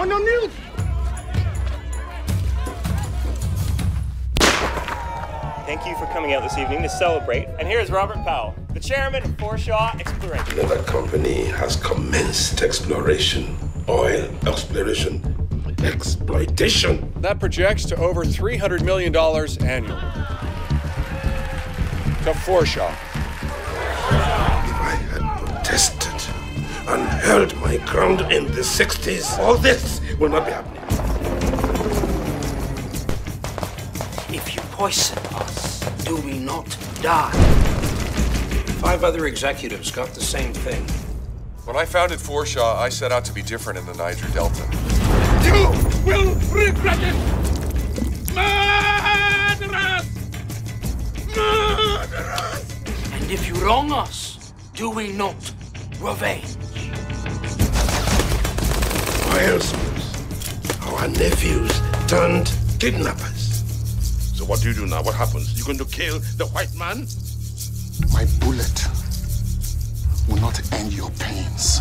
On your knees! Thank you for coming out this evening to celebrate. And here's Robert Powell, the chairman of Forshaw Exploration. Another company has commenced exploration, oil exploration, exploitation. That projects to over $300 million annually. To Forshaw. If I had protested and held my ground in the 60s, all this will not be happening. If you poison us, do we not die? Five other executives got the same thing. When I founded Forshaw, I set out to be different in the Niger Delta. You will regret it! Murderers! Murderers! And if you wrong us, do we not revenge? Wildsmiths, our nephews turned kidnappers. So what do you do now? What happens? You going to kill the white man? My bullet will not end your pains.